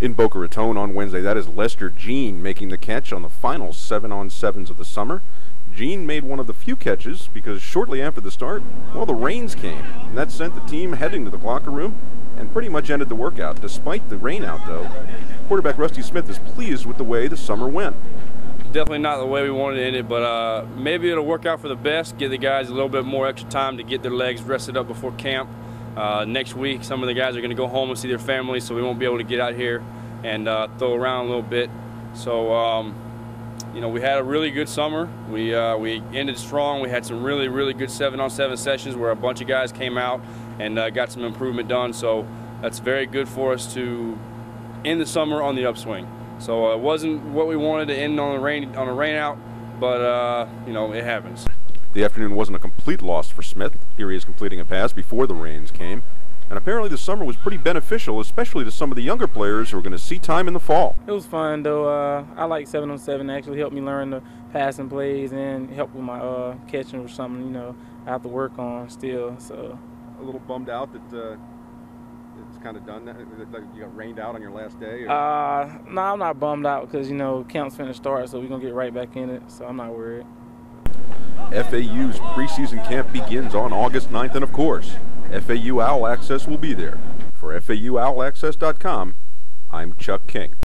In Boca Raton on Wednesday, that is Lester Jean making the catch on the final seven on sevens of the summer. Jean made one of the few catches because shortly after the start, well, the rains came, and that sent the team heading to the locker room and pretty much ended the workout. Despite the rain out, though, quarterback Rusty Smith is pleased with the way the summer went. Definitely not the way we wanted to end it, but uh, maybe it'll work out for the best. Give the guys a little bit more extra time to get their legs rested up before camp. Uh, next week, some of the guys are going to go home and see their families, so we won't be able to get out here and uh, throw around a little bit. So, um, you know, we had a really good summer. We uh, we ended strong. We had some really really good seven-on-seven sessions where a bunch of guys came out and uh, got some improvement done. So that's very good for us to end the summer on the upswing. So uh, it wasn't what we wanted to end on a rain on a rain out, but uh, you know it happens. The afternoon wasn't a complete loss for Smith. Here he is completing a pass before the rains came. And apparently the summer was pretty beneficial, especially to some of the younger players who are going to see time in the fall. It was fun though. Uh, I like seven on seven. Actually helped me learn the passing plays and help with my uh, catching or something. You know, I have to work on still. So a little bummed out that uh, it's kind of done. That you got rained out on your last day. Or? Uh, no, I'm not bummed out because you know camp's finna start, so we're gonna get right back in it. So I'm not worried. FAU's preseason camp begins on August 9th, and of course, FAU Owl Access will be there. For FAUOwlaccess.com, I'm Chuck King.